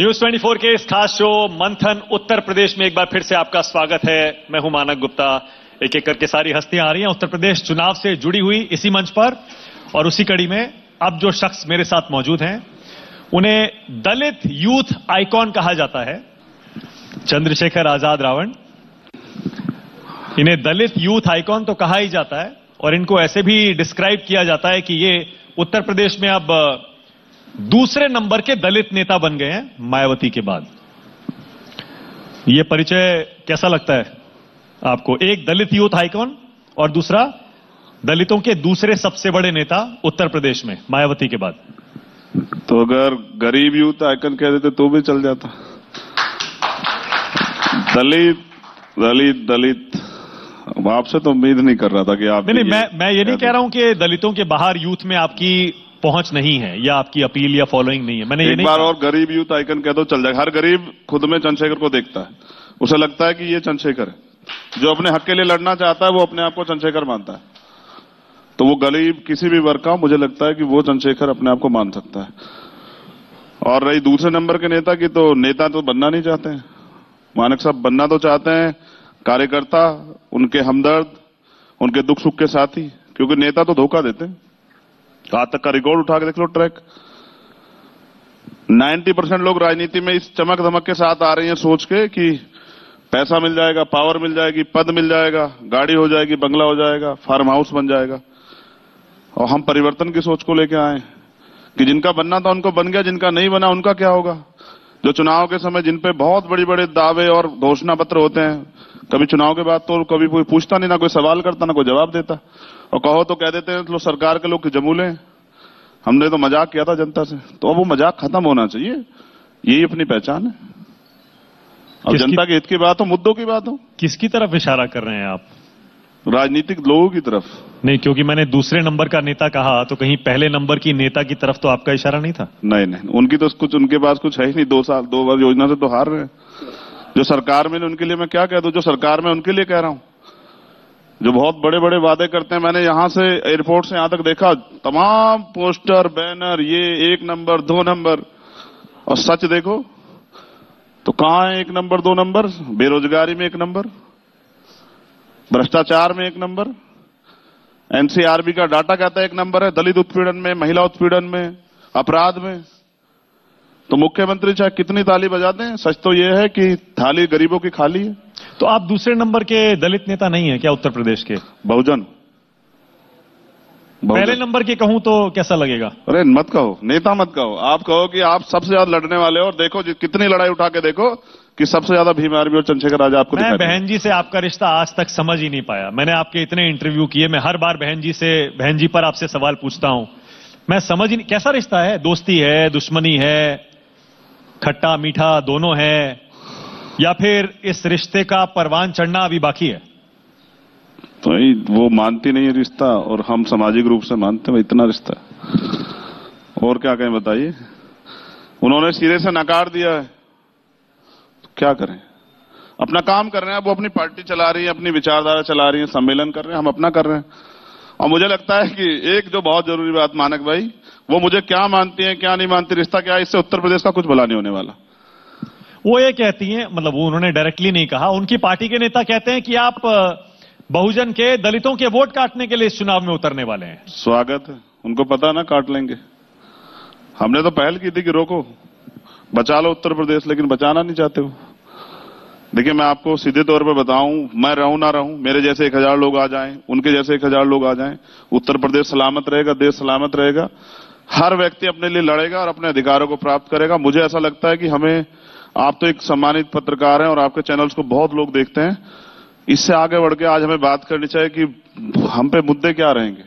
News 24 के इस खास शो मंथन उत्तर प्रदेश में एक बार फिर से आपका स्वागत है। मैं हूँ मानक गुप्ता। एक एक करके सारी हस्तियाँ आ रही हैं। उत्तर प्रदेश चुनाव से जुड़ी हुई इसी मंच पर और उसी कड़ी में अब जो शख्स मेरे साथ मौजूद हैं, उन्हें दलित यूथ आइकॉन कहा जाता है। चंद्रशेखर आज़ाद रावण। इन्हें दलित यूथ आइकॉन तो कहा ही जाता है और इनको ऐसे भी डिस्क्राइब किया जाता है कि ये उत्तर प्रदेश में अब दूसरे नंबर के दलित नेता बन गए हैं मायावती के बाद। यह परिचय कैसा लगता है आपको? एक दलित यूथ आइकॉन और दूसरा दलितों के दूसरे सबसे बड़े नेता उत्तर प्रदेश में मायावती के बाद। तो अगर गरीब यूथ आइकन कह देते तो भी चल जाता। दलित दलित दलित। आपसे तो उम्मीद नहीं कर रहा था कि आप नहीं नहीं मैं मैं ये नहीं कह रहा हूँ कि दलितों के बाहर यूथ में आपकी पहुँच नहीं है या आपकी अपील या फॉलोइंग नहीं है। मैंने ये एक नहीं बार और गरीब यूथ आइकन कह दो चल जाएगा हर गरीब खुद में चंद्रशेखर को देखता है। उसे लगता है कि ये चंद्रशेखर है। जो अपने हक के लिए लड़ना चाहता है वो अपने आप को चंद्रशेखर मानता है। तो वो गरीब किसी भी वर्ग का मुझे लगता है कि वो चंद्रशेखर अपने आप को मान सकता है। और रही दूसरे नंबर के नेता की तो नेता तो बनना नहीं चाहते हैं। मानक साहब बनना तो चाहते हैं कार्यकर्ता उनके हमदर्द उनके दुख सुख के साथी क्योंकि नेता तो धोखा देते हैं। आज तक का रिकॉर्ड उठा के देख लो ट्रैक। 90 परसेंट लोग राजनीति में इस चमक धमक के साथ आ रही हैं सोच के कि पैसा मिल जाएगा पावर मिल जाएगी, पद मिल जाएगा, गाड़ी हो जाएगी, बंगला हो जाएगा फार्म हाउस बन जाएगा। और हम परिवर्तन की सोच को लेके आए कि जिनका बनना था उनको बन गया, जिनका नहीं बना उनका क्या होगा? जो चुनाव के समय जिन पे बहुत बड़े बड़े दावे और घोषणा पत्र होते हैं, कभी चुनाव के बाद तो कभी कोई पूछता नहीं, ना कोई सवाल करता, ना कोई जवाब देता। और कहो तो कह देते हैं लोग सरकार के लोग जमूले हमने तो मज़ाक किया था जनता से। तो अब वो मज़ाक खत्म होना चाहिए। यही अपनी पहचान है। अब जनता के हित की बात हो मुद्दों की बात हो। किसकी तरफ़ इशारा कर रहे हैं आप? राजनीतिक लोगों की तरफ़। नहीं क्योंकि मैंने दूसरे नंबर का नेता कहा तो कहीं पहले नंबर की नेता की तरफ़ तो आपका इशारा नहीं था। नहीं नहीं उनकी तो कुछ उनके पास कुछ है ही नहीं। दो साल दो बार योजना से तो हार रहे हैं। जो सरकार में उनके लिए मैं क्या कह दू? जो सरकार में उनके लिए कह रहा हूँ। जो बहुत बड़े बड़े वादे करते हैं, मैंने यहाँ से एयरपोर्ट से यहाँ तक देखा, तमाम पोस्टर, बैनर, ये एक नंबर, दो नंबर, और सच देखो तो कहाँ है एक नंबर, दो नंबर? बेरोजगारी में एक नंबर, भ्रष्टाचार में एक नंबर, एनसीआरबी का डाटा कहता है एक नंबर है, दलित उत्पीड़न में, महिला उत्पीड़न में, अपराध में। तो मुख्यमंत्री चाहे कितनी ताली बजाते हैं, सच तो यह है कि थाली गरीबों की खाली है। तो आप दूसरे नंबर के दलित नेता नहीं है क्या उत्तर प्रदेश के? बहुजन। पहले नंबर के कहूँ तो कैसा लगेगा? अरे मत कहो। नेता मत कहो। आप कहो कि आप सबसे ज़्यादा लड़ने वाले हो और देखो कितनी लड़ाई उठा के देखो कि सबसे ज़्यादा भीम आर्मी और चंद्रशेखर राजा आपको मैं बहन जी से आपका रिश्ता आज तक समझ ही नहीं पाया। मैंने आपके इतने इंटरव्यू किए मैं हर बार बहन जी से बहन जी पर आपसे सवाल पूछता हूँ। मैं समझ ही नहीं कैसा रिश्ता है? दोस्ती है दुश्मनी है खट्टा मीठा दोनों है। या फिर इस रिश्ते का परवान चढ़ना अभी बाकी है? तो भाई, वो मानती नहीं है रिश्ता और हम सामाजिक रूप से मानते हैं इतना रिश्ता और क्या कहें, बताइए। उन्होंने सिरे से नकार दिया है। तो क्या करें? अपना काम कर रहे हैं, वो अपनी पार्टी चला रही है, अपनी विचारधारा चला रही है, सम्मेलन कर रहे हैं, हम अपना कर रहे हैं। और मुझे लगता है कि एक जो बहुत ज़रूरी बात, मानक भाई, वो मुझे क्या मानती है, क्या नहीं मानती, रिश्ता क्या है, इससे उत्तर प्रदेश का कुछ भला नहीं होने वाला। वो ये कहती हैं मतलब वो उन्होंने डायरेक्टली नहीं कहा, उनकी पार्टी के नेता कहते हैं कि आप बहुजन के दलितों के वोट काटने के लिए इस चुनाव में उतरने वाले हैं। स्वागत है। उनको पता ना काट लेंगे। हमने तो पहल की थी कि रोको। बचा लो उत्तर प्रदेश, लेकिन बचाना नहीं चाहते हो देखिए, मैं आपको सीधे तौर पर बताऊँ, मैं रहूँ ना रहूँ, मेरे जैसे एक हज़ार लोग आ जाएँ, उनके जैसे एक हज़ार लोग आ जाएँ, उत्तर प्रदेश सलामत रहेगा, देश सलामत रहेगा। हर व्यक्ति अपने लिए लड़ेगा और अपने अधिकारों को प्राप्त करेगा। मुझे ऐसा लगता है कि हमें आप तो एक सम्मानित पत्रकार हैं और आपके चैनल्स को बहुत लोग देखते हैं। इससे आगे बढ़ के आज हमें बात करनी चाहिए कि हम पे मुद्दे क्या रहेंगे।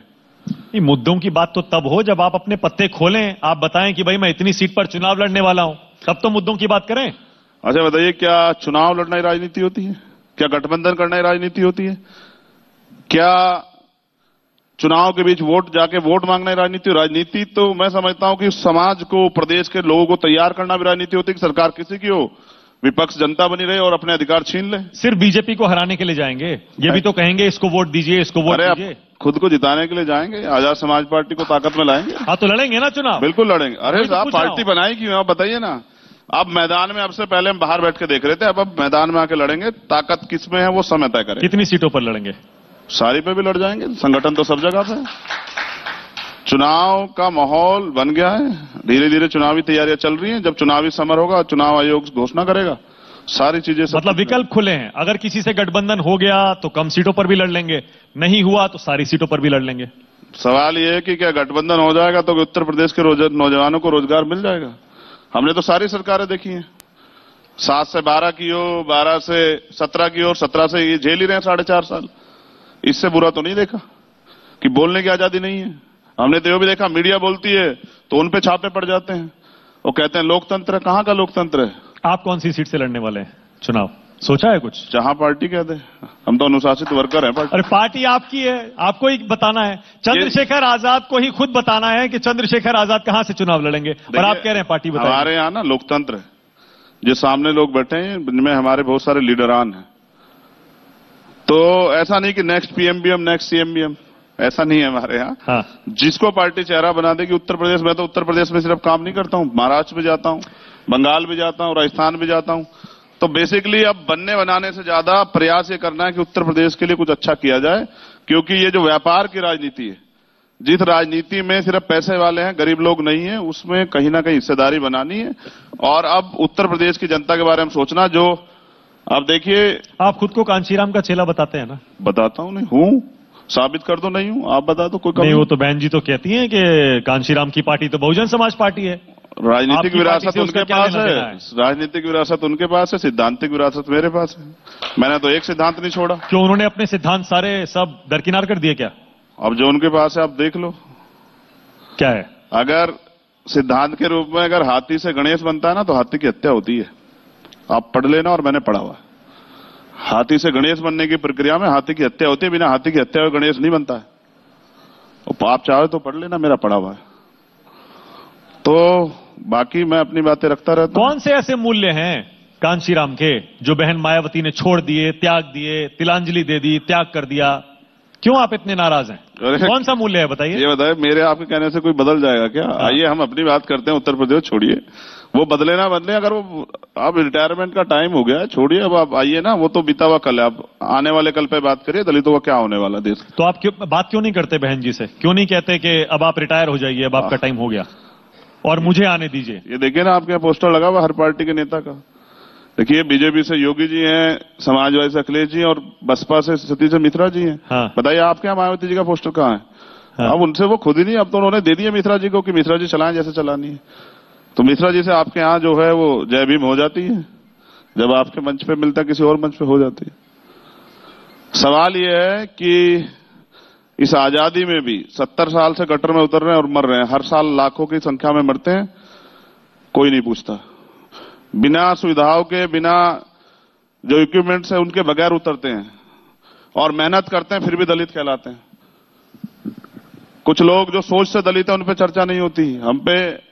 ये मुद्दों की बात तो तब हो जब आप अपने पत्ते खोलें आप बताएँ कि भाई मैं इतनी सीट पर चुनाव लड़ने वाला हूँ। तब तो मुद्दों की बात करें। अच्छा बताइए क्या चुनाव लड़ना ही राजनीति होती है? क्या गठबंधन करना ही राजनीति होती है? क्या चुनाव के बीच वोट जाके वोट मांगना ही राजनीति राजनीति तो मैं समझता हूँ कि समाज को प्रदेश के लोगों को तैयार करना भी राजनीति होती है कि सरकार किसी की हो। विपक्ष जनता बनी रहे और अपने अधिकार छीन ले। सिर्फ़ बीजेपी को हराने के लिए जाएँगे? ये भी तो कहेंगे इसको वोट दीजिए इसको वोट दीजिए। खुद को जिताने के लिए जाएँगे? आज़ाद समाज पार्टी को ताकत में लाएँगे? हाँ तो लड़ेंगे ना चुनाव। बिल्कुल लड़ेंगे। अरे साहब पार्टी। बनाई क्यों आप बताइए ना। अब मैदान में अब से पहले हम बाहर बैठ के देख रहे थे अब अब मैदान में आके लड़ेंगे। ताकत किसमें है वो समय तय करें कितनी सीटों पर लड़ेंगे? सारी पे भी लड़ जाएँगे संगठन तो सब जगह पे चुनाव का माहौल बन गया है धीरे धीरे चुनावी तैयारियाँ चल रही हैं जब चुनावी समर होगा चुनाव आयोग घोषणा करेगा। सारी चीज़ें सब मतलब विकल्प खुले हैं अगर किसी से गठबंधन हो गया तो कम सीटों पर भी लड़ लेंगे नहीं हुआ तो सारी सीटों पर भी लड़ लेंगे। सवाल ये है कि क्या गठबंधन हो जाएगा तो उत्तर प्रदेश के नौजवानों को रोज़गार मिल जाएगा? हमने तो सारी सरकारें देखी हैं। सात से बारह की हो बारह से सत्रह की हो सत्रह से ये झेल ही रहे हैं साढ़े चार साल। इससे बुरा तो नहीं देखा? कि बोलने की आज़ादी नहीं है? हमने तो भी देखा मीडिया बोलती है तो उन पे छापे पड़ जाते हैं। वो कहते हैं लोकतंत्र कहाँ का लोकतंत्र है? आप कौन सी सीट से लड़ने वाले हैं? चुनाव। सोचा है कुछ? जहाँ पार्टी कहते हैं हम तो अनुशासित वर्कर हैं पार्टी। अरे पार्टी आपकी है। आपको ही बताना है। चंद्रशेखर आज़ाद को ही खुद बताना है कि चंद्रशेखर आज़ाद कहाँ से चुनाव लड़ेंगे। और आप कह रहे हैं पार्टी बताएगी। हमारे यहाँ ना लोकतंत्र है। जो सामने लोग बैठे हैं जिनमें हमारे बहुत सारे लीडरान हैं। तो ऐसा नहीं कि नेक्स्ट पीएमबीएम नेक्स्ट सीएमबीएम ऐसा नहीं है हमारे यहाँ। हाँ। जिसको पार्टी चेहरा बना देगी उत्तर प्रदेश में तो उत्तर प्रदेश में सिर्फ़ काम नहीं करता हूँ महाराष्ट्र भी जाता हूँ बंगाल भी जाता हूँ राजस्थान भी जाता हूँ। तो बेसिकली अब बनने बनाने से ज़्यादा प्रयास ये करना है कि उत्तर प्रदेश के लिए कुछ अच्छा किया जाए क्योंकि ये जो व्यापार की राजनीति है जिस राजनीति में सिर्फ़ पैसे वाले हैं गरीब लोग नहीं है उसमें कहीं ना कहीं हिस्सेदारी बनानी है। और अब उत्तर प्रदेश की जनता के बारे में सोचना जो अब देखिए। आप खुद को कांचीराम का चेला बताते हैं ना। बताता हूँ नहीं हूँ। साबित कर दो नहीं हूँ। आप बता दो कोई नहीं वो तो बहन जी तो कहती हैं कि कांशीराम की पार्टी तो बहुजन समाज पार्टी है। राजनीतिक विरासत उनके पास है? है? राजनीतिक विरासत उनके पास है सिद्धांतिक विरासत मेरे पास है। मैंने तो एक सिद्धांत नहीं छोड़ा। क्यों उन्होंने अपने सिद्धांत सारे सब दरकिनार कर दिए क्या? अब जो उनके पास है आप देख लो। क्या है? अगर सिद्धांत के रूप में अगर हाथी से गणेश बनता है ना तो हाथी की हत्या होती है। आप पढ़ लेना और मैंने पढ़ा हुआ हाथी से गणेश बनने की प्रक्रिया में हाथी की हत्या होती है, बिना हाथी की हत्या गणेश नहीं बनता है। आप चाहो तो पढ़ लेना, मेरा पढ़ा हुआ है। तो बाकी मैं अपनी बातें रखता रहता कौन से ऐसे मूल्य हैं कांशीराम के, जो बहन मायावती ने छोड़ दिए, त्याग दिए, तिलांजलि दे दी, त्याग कर दिया? क्यों आप इतने नाराज़ हैं? कौन सा मूल्य है बताइए। ये बताए मेरे आपके कहने से कोई बदल जाएगा क्या? आइए हम अपनी बात करते हैं उत्तर प्रदेश छोड़िए। वो बदले ना बदले अगर वो अब रिटायरमेंट का टाइम हो गया है छोड़िए अब आप आइए ना वो तो बीता हुआ कल है। आप आने वाले कल पे बात करिए दलितों का क्या होने वाला देश? तो आप क्यों बात क्यों नहीं करते बहन जी से? क्यों नहीं कहते कि अब आप रिटायर हो जाइए अब आपका टाइम हो गया? और मुझे आने दीजिए। ये देखिए ना आपके यहाँ पोस्टर लगा हुआ हर पार्टी के नेता का। देखिए बीजेपी से योगी जी हैं समाजवादी से अखिलेश जी और बसपा से सतीश मिश्रा जी हैं। हाँ। बताइए आपके यहाँ मायावती जी का पोस्टर कहाँ है? हाँ। अब उनसे वो खुद ही नहीं अब तो उन्होंने दे दिया मिश्रा जी को कि मिश्रा जी चलाएँ जैसे चलानी है। तो मिश्रा जी से आपके यहाँ जो है वो जय भीम हो जाती है। जब आपके मंच पे मिलता किसी और मंच पे हो जाती है। सवाल ये है कि इस आज़ादी में भी सत्तर साल से गटर में उतर रहे हैं और मर रहे हैं हर साल लाखों की संख्या में मरते हैं कोई नहीं पूछता। बिना सुविधाओं के, बिना जो इक्विपमेंट्स है, उनके बगैर उतरते हैं। और मेहनत करते हैं, फिर भी दलित कहलाते हैं। कुछ लोग जो सोच से दलित है, उन पे चर्चा नहीं होती। हम पे,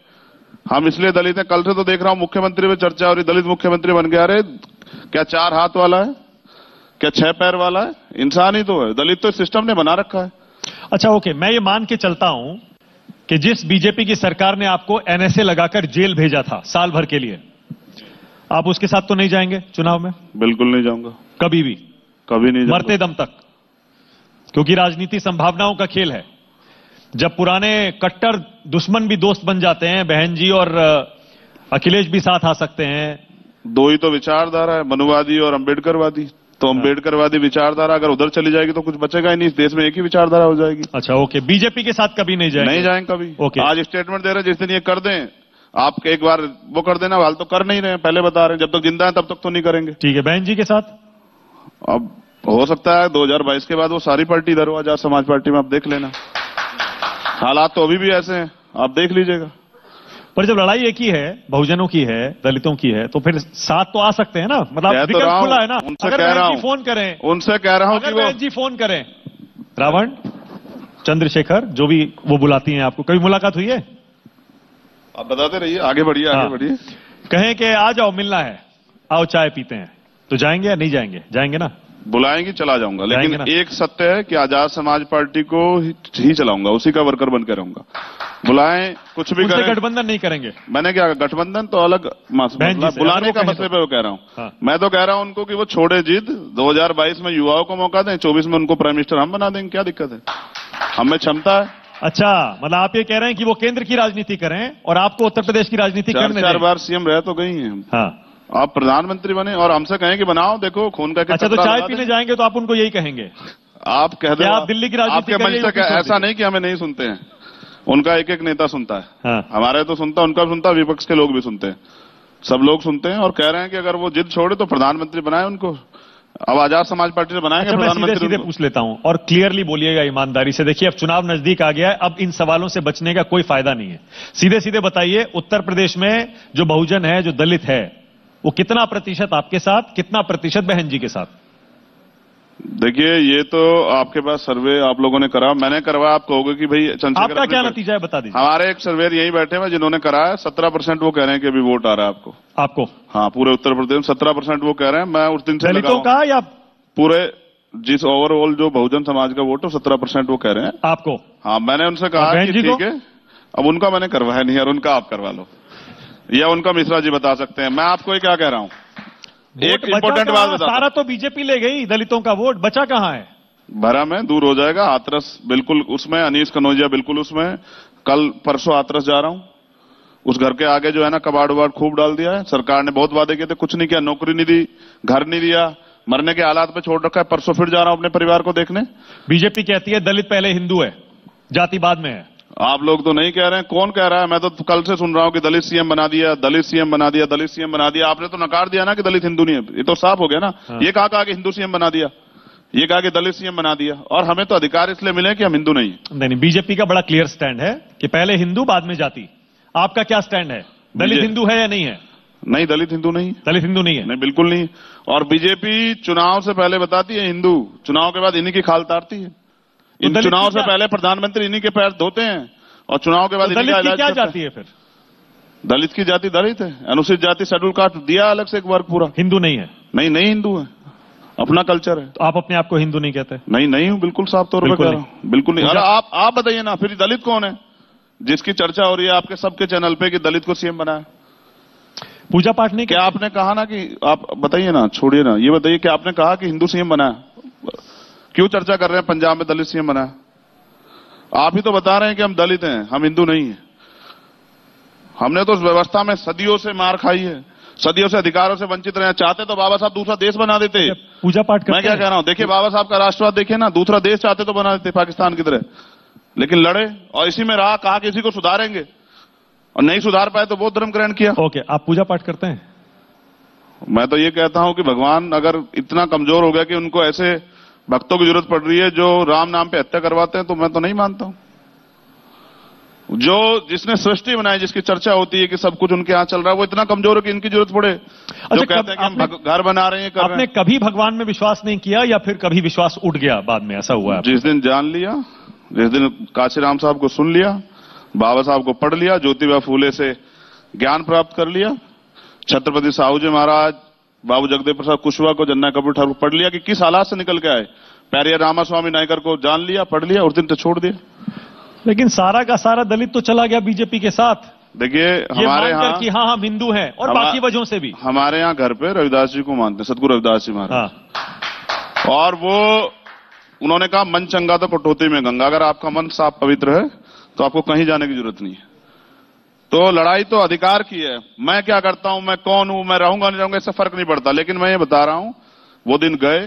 हम इसलिए दलित हैं, कल से तो देख रहा हूँ मुख्यमंत्री पे चर्चा हो रही। दलित मुख्यमंत्री बन गया, अरे, क्या चार हाथ वाला है? क्या छह पैर वाला है? इंसान ही तो है। दलित तो सिस्टम ने बना रखा है। अच्छा ओके, मैं ये मान के चलता हूँ कि जिस बीजेपी की सरकार ने आपको एनएसए लगाकर जेल भेजा था, साल भर के लिए आप उसके साथ तो नहीं जाएँगे चुनाव में? बिल्कुल नहीं जाऊँगा। कभी भी? कभी नहीं मरते दम तक। क्योंकि राजनीति संभावनाओं का खेल है। जब पुराने कट्टर दुश्मन भी दोस्त बन जाते हैं बहन जी और अखिलेश भी साथ आ सकते हैं। दो ही तो विचारधारा है मनुवादी और अम्बेडकरवादी तो अम्बेडकरवादी विचारधारा अगर उधर चली जाएगी तो कुछ बचेगा ही नहीं इस देश में एक ही विचारधारा हो जाएगी। अच्छा ओके। बीजेपी के साथ कभी नहीं जाएँगे? नहीं जाएँगे कभी। ओके। आज स्टेटमेंट दे रहे हैं जिस दिन ये कर दें आप एक बार वो कर देना हाल तो कर नहीं रहे पहले बता रहे हैं। जब तक ज़िंदा है तब तक तो नहीं करेंगे। ठीक है बहन जी के साथ? अब हो सकता है 2022 के बाद वो सारी पार्टी इधर हो आज़ाद समाज पार्टी में आप देख लेना। हालात तो अभी भी ऐसे हैं आप देख लीजिएगा। पर जब लड़ाई एक ही है बहुजनों की है दलितों की है तो फिर साथ तो आ सकते हैं ना। मतलब तो खुला है ना। उनसे अगर कह रहा हूँ। फ़ोन करें। उनसे कह रहा हूँ कि वो जी फ़ोन करें। रावण चंद्रशेखर जो भी वो बुलाती हैं आपको। कभी मुलाकात हुई है? आप बताते रहिए आगे बढ़िए आगे हाँ। बढ़िए। कहें कि आ जाओ मिलना है। आओ चाय पीते हैं। तो जाएँगे या नहीं जाएँगे? जाएँगे ना? बुलाएँगे चला जाऊँगा। लेकिन एक सत्य है कि आज़ाद समाज पार्टी को ही चलाऊँगा उसी का वर्कर बनकर रहूँगा। बुलाएँ कुछ भी करें। गठबंधन नहीं करेंगे। मैंने क्या गठबंधन तो अलग बुलाने का मसले तो। पे वो कह रहा हूँ। हाँ। मैं तो कह रहा हूँ उनको कि वो छोड़े जिद 2022 में युवाओं को मौका दें 24 में उनको प्राइम मिनिस्टर हम बना देंगे क्या दिक्कत है? हमें क्षमता है। अच्छा मतलब आप ये कह रहे हैं कि वो केंद्र की राजनीति करें और आपको उत्तर प्रदेश की राजनीति चार करने चार बार सीएम रह तो गई हैं। हाँ। आप प्रधानमंत्री बने और हमसे कहें कि बनाओ देखो खून का अच्छा तो चाय पीने जाएँगे तो आप उनको यही कहेंगे? आप कह दो आप दिल्ली की राजनीति आपके मंच ऐसा नहीं कि हमें नहीं सुनते हैं। उनका एक एक नेता सुनता है। हाँ। हमारे तो सुनता उनका सुनता विपक्ष के लोग भी सुनते हैं। सब लोग सुनते हैं और कह रहे हैं कि अगर वो जिद छोड़े तो प्रधानमंत्री बनाए उनको। अब आज़ाद समाज पार्टी से बनाएँगे अच्छा मैं सीधे सीधे पूछ लेता हूँ और क्लियरली बोलिएगा ईमानदारी से। देखिए अब चुनाव नज़दीक आ गया है अब इन सवालों से बचने का कोई फ़ायदा नहीं है। सीधे सीधे बताइए उत्तर प्रदेश में जो बहुजन है जो दलित है वो कितना प्रतिशत आपके साथ कितना प्रतिशत बहन जी के साथ? देखिए ये तो आपके पास सर्वे आप लोगों ने करा। मैंने करवाया आप कहोगे कि भाई आपका क्या नतीजा है बता दीजिए। हमारे एक सर्वेयर यहीं बैठे हुए जिन्होंने कराया सत्रह परसेंट वो कह रहे हैं कि अभी वोट आ रहा है आपको। आपको। हाँ पूरे उत्तर प्रदेश में सत्रह परसेंट वो कह रहे हैं। मैं उस दिन से दलितों का या पूरे जिस ओवरऑल जो बहुजन समाज का वोट है सत्रह परसेंट वो कह रहे हैं। आपको? हाँ मैंने उनसे कहा कि ठीक है अब उनका मैंने करवाया नहीं और उनका आप करवा लो। या उनका मिश्रा जी बता सकते हैं। मैं आपको क्या कह रहा हूँ? एक? बात बता सारा तो बीजेपी ले गई दलितों का वोट बचा कहाँ है? भरा में दूर हो जाएगा। आतरस बिल्कुल उसमें अनीस कनौजिया बिल्कुल उसमें। कल परसों आतरस जा रहा हूँ। उस घर के आगे जो है ना कबाड़ उबाड़ खूब डाल दिया है। सरकार ने बहुत वादे किए थे कुछ नहीं किया नौकरी नहीं दी घर नहीं दिया मरने के हालात पे छोड़ रखा है परसों फिर जा रहा हूँ अपने परिवार को देखने। बीजेपी कहती है दलित पहले हिंदू है जाति बाद में है। आप लोग तो नहीं कह रहे हैं कौन कह रहा है? मैं तो कल से सुन रहा हूँ कि दलित सीएम बना दिया दलित सीएम बना दिया दलित सीएम बना दिया। आपने तो नकार दिया ना कि दलित हिंदू नहीं है। ये तो साफ़ हो गया ना। हाँ। ये कहा कहा कि हिंदू सीएम बना दिया। ये कहा कि दलित सीएम बना दिया। और हमें तो अधिकार इसलिए मिले कि हम हिंदू नहीं हैं। नहीं बीजेपी का बड़ा क्लियर स्टैंड है कि पहले हिंदू बाद में जाति। आपका क्या स्टैंड है? दलित हिंदू है या नहीं है? नहीं दलित हिंदू नहीं। दलित हिंदू नहीं है? नहीं बिल्कुल नहीं। और बीजेपी चुनाव से पहले बताती है हिंदू। चुनाव के बाद इन्हीं की खाल तारती है। इन चुनाव से पहले प्रधानमंत्री इन्हीं के पैर धोते हैं और चुनाव के बाद तो दलित की क्या। जाति है फिर? दलित की जाति दलित है। अनुसूचित जाति शेड्यूल कास्ट दिया अलग से एक वर्ग पूरा। हिंदू नहीं है? नहीं नहीं हिंदू है। अपना कल्चर है। तो आप अपने आप को हिंदू नहीं कहते? नहीं नहीं हूँ बिल्कुल साफ़ तौर पर बिल्कुल कह रहा हूँ। बिल्कुल नहीं। अरे आप आप बताइए ना फिर दलित कौन है? जिसकी चर्चा हो रही है आपके सबके चैनल पे कि दलित को सीएम बनाया पूजा पाठ नहीं क्या आपने कहा ना कि आप बताइए ना छोड़िए ना ये बताइए कि आपने कहा कि हिंदू सीएम बनाया क्यों चर्चा कर रहे हैं पंजाब में दलित सीएम बनाया आप ही तो बता रहे हैं कि हम दलित हैं हम हिंदू नहीं हैं। हमने तो उस व्यवस्था में सदियों से मार खाई है सदियों से अधिकारों से वंचित रहे चाहते तो बाबा साहब दूसरा देश बना देते। पूजा पाठ मैं क्या कह रहा हूँ? देखिए बाबा साहब का राष्ट्रवाद देखिए ना दूसरा देश चाहते तो बना देते पाकिस्तान की तरह। लेकिन लड़े और इसी में रहा कहा कि इसी को सुधारेंगे। और नहीं सुधार पाए तो बौद्ध धर्म ग्रहण किया। ओके okay, आप पूजा पाठ करते हैं? मैं तो ये कहता हूँ कि भगवान अगर इतना कमज़ोर हो गया कि उनको ऐसे भक्तों की ज़रूरत पड़ रही है जो राम नाम पे हत्या करवाते हैं तो मैं तो नहीं मानता हूँ। जो जिसने सृष्टि बनाई जिसकी चर्चा होती है कि सब कुछ उनके यहाँ चल रहा है वो इतना कमज़ोर है कि इनकी ज़रूरत पड़े। जो कहते हैं कि हम घर बना रहे हैं कर रहे आपने कभी भगवान में विश्वास नहीं किया या फिर कभी विश्वास उठ गया बाद में? ऐसा हुआ है जिस दिन जान लिया जिस दिन काशीराम साहब को सुन लिया बाबा साहब को पढ़ लिया ज्योतिबा फूले से ज्ञान प्राप्त कर लिया छत्रपति साहू जी महाराज बाबू जगदेव प्रसाद कुशवाहा को जन्ना कपूर ठाकुर पढ़ लिया कि किस हालात से निकल के आए? पैरिया रामास्वामी नायकर को जान लिया पढ़ लिया उस दिन तो छोड़ दिया। लेकिन सारा का सारा दलित तो चला गया बीजेपी के साथ। देखिए हमारे यहाँ कि हाँ हम हिंदू हैं और बाकी वजहों से भी। हमारे यहाँ घर पे रविदास जी को मानते सतगुरु रविदास जी महाराज। हाँ। और वो उन्होंने कहा, मन चंगा तो कटौती में गंगा। अगर आपका मन साफ़ पवित्र है तो आपको कहीं जाने की ज़रूरत नहीं है। तो लड़ाई तो अधिकार की है। मैं क्या करता हूँ? मैं कौन हूँ? मैं रहूँगा, नहीं रहूँगा, इससे फ़र्क नहीं पड़ता। लेकिन मैं ये बता रहा हूँ, वो दिन गए।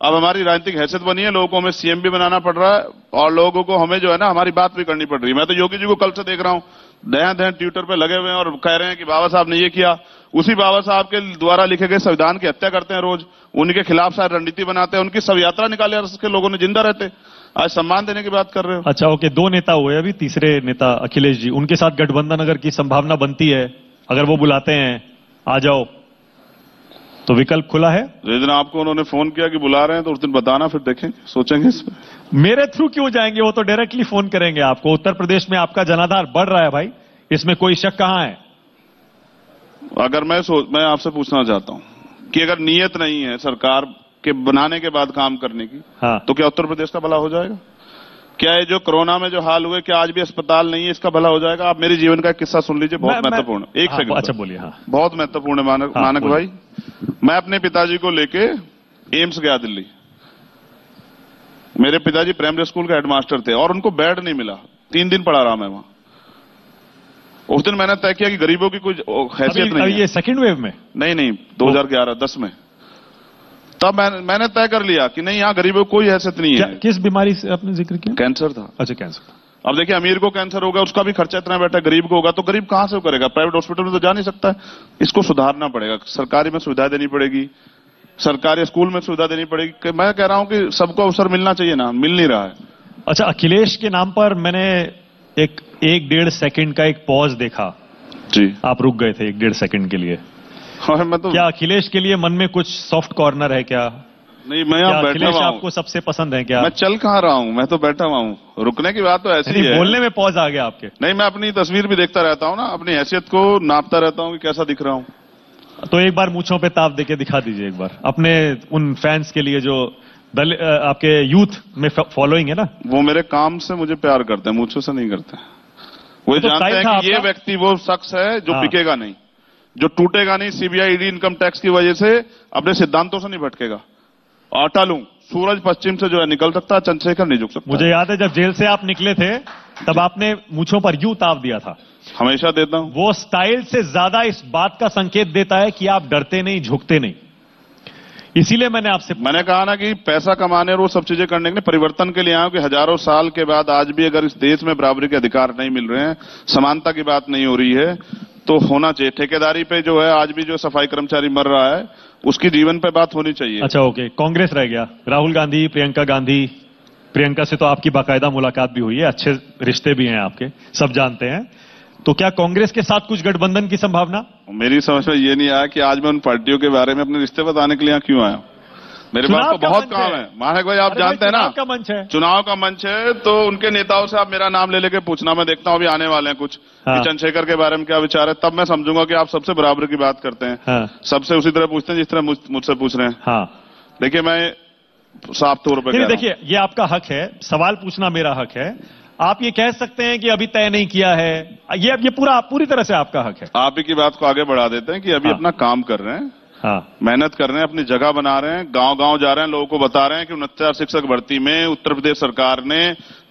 अब हमारी राजनीतिक हैसियत बनी है, लोगों को हमें सीएम भी बनाना पड़ रहा है, और लोगों को हमें जो है ना, हमारी बात भी करनी पड़ रही है। मैं तो योगी जी को कल से देख रहा हूँ दया दया ट्विटर पे लगे हुए हैं और कह रहे हैं कि बाबा साहब ने ये किया। उसी बाबा साहब के द्वारा लिखे गए संविधान की हत्या करते हैं रोज। उनके खिलाफ सारी रणनीति बनाते हैं। उनकी सब यात्रा निकाले और उसके लोगों ने ज़िंदा रहते। आज सम्मान देने की बात कर रहे हो। अच्छा ओके दो नेता हुए अभी। तीसरे नेता अखिलेश जी। उनके साथ गठबंधन अगर की संभावना बनती है अगर वो बुलाते हैं आ जाओ। तो विकल्प खुला है? जिस दिन आपको उन्होंने फ़ोन किया कि बुला रहे हैं तो उस दिन बताना फिर देखेंगे सोचेंगे इस पर मेरे थ्रू क्यों जाएँगे? वो तो डायरेक्टली फ़ोन करेंगे आपको। उत्तर प्रदेश में आपका जनाधार बढ़ रहा है भाई। इसमें कोई शक कहाँ है? अगर मैं मैं आपसे पूछना चाहता हूँ कि अगर नीयत नहीं है सरकार के बनाने के बाद काम करने की हाँ। तो क्या उत्तर प्रदेश का भला हो जाएगा? क्या ये जो कोरोना में जो हाल हुए क्या आज भी अस्पताल नहीं है इसका भला हो जाएगा? आप मेरे जीवन का किस्सा सुन लीजिए बहुत महत्वपूर्ण एक हाँ, सेकंड अच्छा बोलिए हाँ। बहुत महत्वपूर्ण है मानक हाँ, मानक भाई। मैं अपने पिताजी को लेके एम्स गया दिल्ली। मेरे पिताजी प्राइमरी स्कूल के हेडमास्टर थे और उनको बेड नहीं मिला। तीन दिन पढ़ा रहा मैं वहाँ। उस दिन मैंने तय किया कि गरीबों की कोई हैसियत नहीं अभी ये सेकंड वेव में? नहीं नहीं 2011 10 में। तब मैं, मैंने तय कर लिया कि नहीं यहाँ गरीबों को कोई हैसियत नहीं है। किस बीमारी से आपने ज़िक्र किया? कैंसर था। अच्छा कैंसर अब देखिए अमीर को कैंसर होगा उसका भी खर्चा इतना बैठा गरीब को होगा तो गरीब कहाँ से करेगा? प्राइवेट हॉस्पिटल में तो जा नहीं सकता। है इसको सुधारना पड़ेगा। सरकारी में सुविधा देनी पड़ेगी। सरकारी स्कूल में सुविधा देनी पड़ेगी। मैं कह रहा हूँ कि सबको अवसर मिलना चाहिए ना मिल नहीं रहा है। अच्छा अखिलेश के नाम पर मैंने एक एक डेढ़ सेकंड का एक पॉज देखा। जी। आप रुक गए थे एक डेढ़ सेकंड के लिए। और मैं तो क्या अखिलेश के लिए मन में कुछ सॉफ्ट कॉर्नर है क्या? नहीं मैं यहाँ बैठा अखिलेश हुआ आपको सबसे पसंद है क्या? मैं चल कहाँ रहा हूँ? मैं तो बैठा हुआ हूँ। रुकने की बात तो ऐसी है। बोलने में पॉज आ गया आपके। नहीं मैं अपनी तस्वीर भी देखता रहता हूँ ना अपनी हैसियत को नापता रहता हूँ कि कैसा दिख रहा हूँ। तो एक बार मूछों पे ताप देके दिखा दीजिए एक बार। अपने उन फैंस के लिए जो दल, आपके यूथ में फॉलोइंग है ना? वो मेरे काम से मुझे प्यार करते हैं मुझसे से नहीं करते। वो तो जानते हैं कि ये व्यक्ति वो शख्स है जो हाँ। बिकेगा नहीं। जो टूटेगा नहीं सीबीआई ईडी इनकम टैक्स की वजह से अपने सिद्धांतों से नहीं भटकेगा। आटा लू सूरज पश्चिम से जो है निकल सकता है चंद्रशेखर नहीं झुक सकता। मुझे याद है जब जेल से आप निकले थे तब आपने मूछों पर यू ताप दिया था। हमेशा देता हूँ। वो स्टाइल से ज़्यादा इस बात का संकेत देता है कि आप डरते नहीं झुकते नहीं। इसीलिए मैंने आपसे मैंने कहा ना कि पैसा कमाने और वो सब चीज़ें करने के लिए परिवर्तन के लिए आया कि हज़ारों साल के बाद आज भी अगर इस देश में बराबरी के अधिकार नहीं मिल रहे हैं समानता की बात नहीं हो रही है तो होना चाहिए। ठेकेदारी पे जो है आज भी जो सफ़ाई कर्मचारी मर रहा है उसकी जीवन पे बात होनी चाहिए। अच्छा ओके। कांग्रेस रह गया। राहुल गांधी प्रियंका गांधी। प्रियंका से तो आपकी बाकायदा मुलाकात भी हुई है। अच्छे रिश्ते भी हैं आपके। सब जानते हैं। तो क्या कांग्रेस के साथ कुछ गठबंधन की संभावना? मेरी समझ में ये नहीं आया कि आज मैं उन पार्टियों के बारे में अपने रिश्ते बताने के लिए यहाँ क्यों आया मेरे पास तो बहुत काम है। है। मानक भाई आप जानते हैं ना चुनाव का मंच है। चुनाव का मंच है तो उनके नेताओं से आप मेरा नाम ले लेके पूछना मैं देखता हूँ अभी आने वाले हैं कुछ। हाँ। चंद्रशेखर के बारे में क्या विचार है तब मैं समझूँगा कि आप सबसे बराबर की बात करते हैं। हाँ। सबसे उसी तरह पूछते हैं जिस तरह मुझसे पूछ रहे हैं। हाँ। देखिए मैं साफ़ तौर पर। देखिए ये आपका हक है। सवाल पूछना मेरा हक है। आप ये कह सकते हैं कि अभी तय नहीं किया है। ये अब ये पूरा पूरी तरह से आपका हक है। आप ही की बात को आगे बढ़ा देते हैं कि अभी हाँ। अपना काम कर रहे हैं। हाँ। मेहनत कर रहे हैं अपनी जगह बना रहे हैं गाँव गाँव जा रहे हैं लोगों को बता रहे हैं कि उनहत्तर शिक्षक भर्ती में उत्तर प्रदेश सरकार ने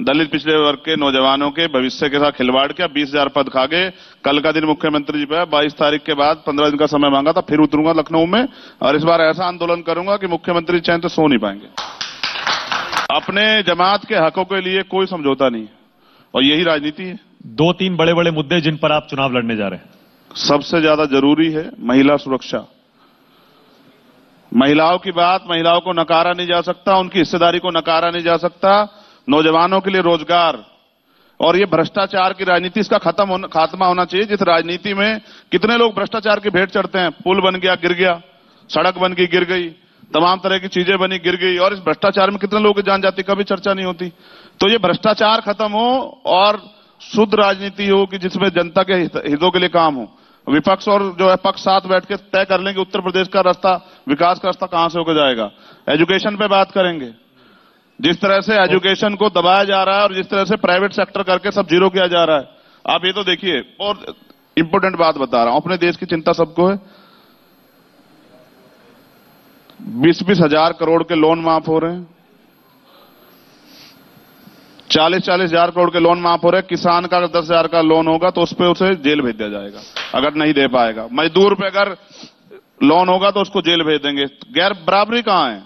दलित पिछड़े वर्ग के नौजवानों के भविष्य के साथ खिलवाड़ किया बीस हज़ार पद खा गए कल का दिन मुख्यमंत्री जी पे बाईस तारीख के बाद पंद्रह दिन का समय मांगा था फिर उतरूँगा लखनऊ में। और इस बार ऐसा आंदोलन करूँगा कि मुख्यमंत्री चैन तो सो नहीं पाएँगे। अपने जमात के हकों के लिए कोई समझौता नहीं और यही राजनीति है। दो तीन बड़े बड़े मुद्दे जिन पर आप चुनाव लड़ने जा रहे हैं। सबसे ज़्यादा ज़रूरी है महिला सुरक्षा। महिलाओं की बात महिलाओं को नकारा नहीं जा सकता उनकी हिस्सेदारी को नकारा नहीं जा सकता नौजवानों के लिए रोज़गार। और ये भ्रष्टाचार की राजनीति इसका खत्म होना खात्मा होना चाहिए जिस राजनीति में कितने लोग भ्रष्टाचार की भेंट चढ़ते हैं। पुल बन गया गिर गया सड़क बन गई गिर गई। तमाम तरह की चीज़ें बनी, गिर गई, और इस भ्रष्टाचार में कितने लोगों की जान जाती, कभी चर्चा नहीं होती। तो ये भ्रष्टाचार खत्म हो और शुद्ध राजनीति हो कि जिसमें जनता के हितों के लिए काम हो। विपक्ष और जो है, पक्ष साथ बैठ के तय कर लेंगे, उत्तर प्रदेश का रास्ता, विकास का रास्ता कहाँ से होकर जाएगा। एजुकेशन पे बात करेंगे। जिस तरह से एजुकेशन को दबाया जा रहा है और जिस तरह से प्राइवेट सेक्टर करके सब ज़ीरो किया जा रहा है। आप ये तो देखिए, और इंपोर्टेंट बात बता रहा हूँ, अपने देश की चिंता सबको है। बीस बीस हज़ार करोड़ के लोन माफ़ हो रहे हैं। चालीस चालीस हज़ार करोड़ के लोन माफ़ हो रहे हैं। किसान का दस हज़ार का लोन होगा तो उस पर उसे जेल भेज दिया जाएगा, अगर नहीं दे पाएगा। मजदूर पे अगर लोन होगा तो उसको जेल भेज देंगे। गैर बराबरी कहाँ है?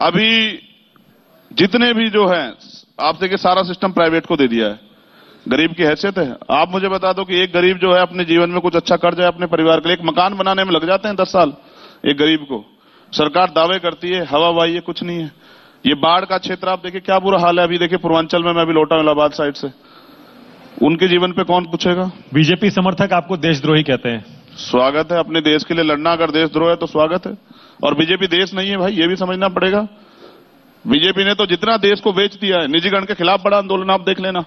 अभी जितने भी जो है, आप देखिए सारा सिस्टम प्राइवेट को दे दिया है। गरीब की हैसियत है। आप मुझे बता दो कि एक गरीब जो है अपने जीवन में कुछ अच्छा कर जाए अपने परिवार के लिए, एक मकान बनाने में लग जाते हैं दस साल, एक गरीब को। सरकार दावे करती है हवा वाई है कुछ नहीं है। ये बाढ़ का क्षेत्र आप देखिए क्या बुरा हाल है। अभी देखिए पूर्वांचल में मैं अभी लौटा इलाहाबाद साइड से। उनके जीवन पे कौन पूछेगा? बीजेपी समर्थक आपको देशद्रोही कहते हैं। स्वागत है अपने देश के लिए लड़ना अगर देशद्रोह है तो स्वागत है। और बीजेपी देश नहीं है भाई ये भी समझना पड़ेगा। बीजेपी ने तो जितना देश को बेच दिया है निजीकरण के खिलाफ बड़ा आंदोलन आप देख लेना।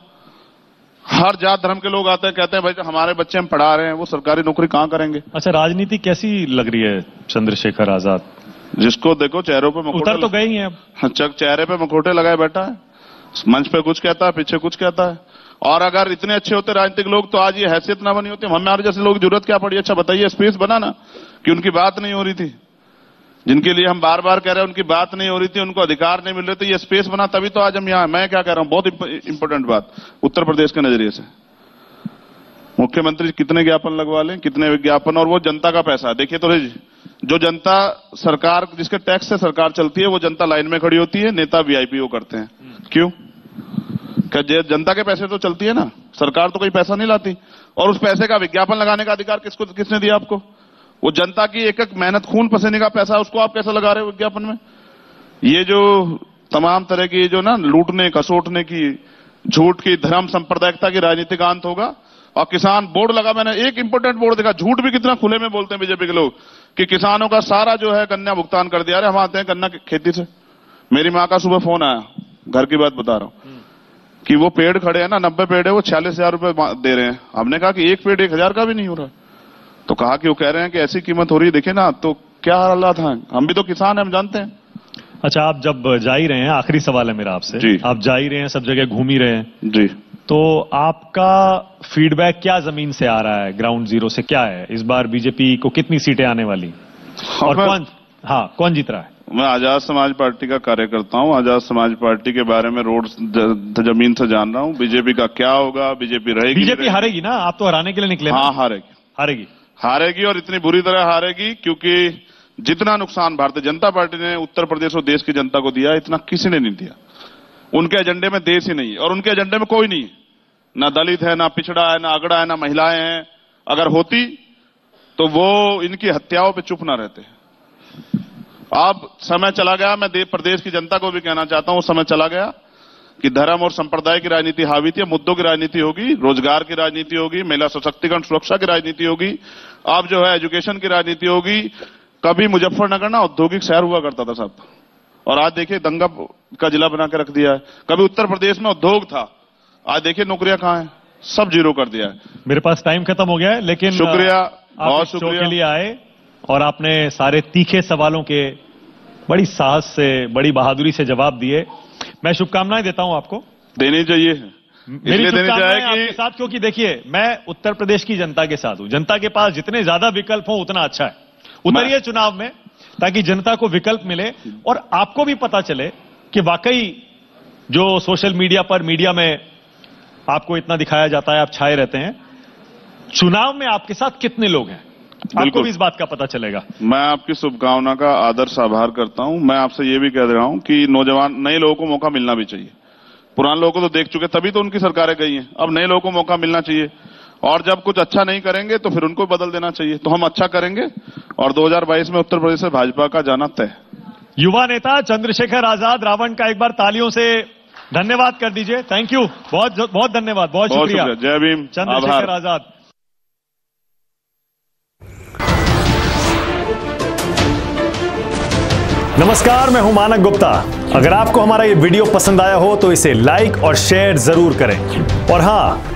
हर जात धर्म के लोग आते हैं कहते हैं भाई हमारे बच्चे हम पढ़ा रहे हैं वो सरकारी नौकरी कहाँ करेंगे? अच्छा राजनीति कैसी लग रही है चंद्रशेखर आज़ाद? जिसको देखो चेहरों पे उतर तो गए ही हैं अब। चक चेहरे पे मुखोटे लगाए बैठा है। मंच पे कुछ कहता है पीछे कुछ कहता है। और अगर इतने अच्छे होते राजनीतिक लोग तो आज ये हैसियत ना बनी होती। हमारे जैसे लोग ज़रूरत क्या पड़ी? अच्छा बताइए स्पेस बना ना कि उनकी बात नहीं हो रही थी। जिनके लिए हम बार बार कह रहे हैं उनकी बात नहीं हो रही थी उनको अधिकार नहीं मिल रहे थे ये स्पेस बना तभी तो आज हम यहाँ मैं क्या कह रहा हूँ? बहुत इंपॉर्टेंट बात। उत्तर प्रदेश के नज़रिए से। मुख्यमंत्री कितने ज्ञापन लगवा लें कितने विज्ञापन और वो जनता का पैसा। देखिए तो जो जनता सरकार, जिसके टैक्स से सरकार चलती है, वो जनता लाइन में खड़ी होती है, नेता वीआईपी वो करते हैं। क्यों? क्या जनता के पैसे तो चलती है ना? सरकार तो कोई पैसा नहीं लाती। और उस पैसे का विज्ञापन लगाने का अधिकार किसको किसने दिया आपको? वो जनता की एक एक मेहनत, खून पसीने का पैसा उसको आप कैसे लगा रहे हो विज्ञापन में? ये जो तमाम तरह की जो ना, लूटने, कसोटने की, झूठ की, धर्म, संप्रदायिकता की राजनीतिक अंत होगा और किसान बोर्ड लगा मैंने एक इंपोर्टेंट बोर्ड देखा झूठ भी कितना खुले में बोलते हैं बीजेपी के लोग कि किसानों का सारा जो है कन्या भुगतान कर दिया। अरे हम आते हैं कन्या खेती से। मेरी माँ का सुबह फ़ोन आया घर की बात बता रहा हूँ कि वो पेड़ खड़े हैं ना नब्बे पेड़ है वो छियालीस हज़ार रुपए दे रहे हैं। हमने कहा कि एक पेड़ एक हज़ार का भी नहीं हो रहा। तो कहा कि वो कह रहे हैं कि ऐसी कीमत हो रही है देखे ना तो क्या हालात हैं? हम भी तो किसान हैं हम जानते हैं। अच्छा आप जब जा ही रहे हैं आखिरी सवाल है मेरा आपसे। आप जा ही रहे हैं सब जगह घूम ही रहे हैं। जी। तो आपका फीडबैक क्या ज़मीन से आ रहा है? ग्राउंड ज़ीरो से क्या है? इस बार बीजेपी को कितनी सीटें आने वाली? और कौन हाँ कौन जीत रहा है? मैं आज़ाद समाज पार्टी का कार्यकर्ता हूँ। आज़ाद समाज पार्टी के बारे में रोड ज़मीन से जान रहा हूँ। बीजेपी का क्या होगा? बीजेपी रहेगी बीजेपी हारेगी ना? आप तो हराने के लिए निकले हाँ हारेगी। हारेगी। हारेगी और इतनी बुरी तरह हारेगी क्योंकि जितना नुकसान भारतीय जनता पार्टी ने उत्तर प्रदेश और देश की जनता को दिया इतना किसी ने नहीं दिया। उनके एजेंडे में देश ही नहीं और उनके एजेंडे में कोई नहीं ना दलित है, ना पिछड़ा है, ना अगड़ा है, ना महिलाएँ हैं। अगर होती तो वो इनकी हत्याओं पे चुप ना रहते। अब समय चला गया, मैं प्रदेश की जनता को भी कहना चाहता हूँ, समय चला गया कि धर्म और संप्रदाय की राजनीति हावी थी मुद्दों की राजनीति होगी, रोज़गार की राजनीति होगी, महिला सशक्तिकरण, सुरक्षा की राजनीति होगी, अब जो है एजुकेशन की राजनीति होगी। कभी मुजफ्फरनगर ना औद्योगिक शहर हुआ करता था साहब। और आज देखिए दंगा का जिला बना के रख दिया है। कभी उत्तर प्रदेश में उद्योग था आज देखिए नौकरियाँ कहाँ हैं? सब ज़ीरो कर दिया है। मेरे पास टाइम खत्म हो गया है लेकिन शुक्रिया बहुत शुक्रिया। के लिए आए और आपने सारे तीखे सवालों के बड़ी साहस से बड़ी बहादुरी से जवाब दिए। मैं शुभकामनाएँ देता हूँ आपको। देनी चाहिए। मेरी शुभकामनाएँ आपके साथ क्योंकि देखिए मैं उत्तर प्रदेश की जनता के साथ हूँ। जनता के पास जितने ज़्यादा विकल्प हो उतना अच्छा है। उतरिए चुनाव में। ताकि जनता को विकल्प मिले और आपको भी पता चले कि वाकई जो सोशल मीडिया पर मीडिया में आपको इतना दिखाया जाता है आप छाए रहते हैं चुनाव में आपके साथ कितने लोग हैं? आपको भी इस बात का पता चलेगा। मैं आपकी शुभकामना का आदर्श आभार करता हूँ। मैं आपसे ये भी कह रहा हूँ कि नौजवान नए लोगों को मौका मिलना भी चाहिए। पुराने लोगों को तो देख चुके तभी तो उनकी सरकारें गई हैं। अब नए लोगों को मौका मिलना चाहिए। और जब कुछ अच्छा नहीं करेंगे तो फिर उनको बदल देना चाहिए। तो हम अच्छा करेंगे और 2022 में उत्तर प्रदेश से भाजपा का जाना तय। युवा नेता चंद्रशेखर आज़ाद रावण का एक बार तालियों से धन्यवाद कर दीजिए। थैंक यू बहुत बहुत धन्यवाद। बहुत, बहुत शुक्रिया। जय भीम। चंद्रशेखर आज़ाद। नमस्कार मैं हूँ मानक गुप्ता। अगर आपको हमारा ये वीडियो पसंद आया हो तो इसे लाइक और शेयर ज़रूर करें। और हाँ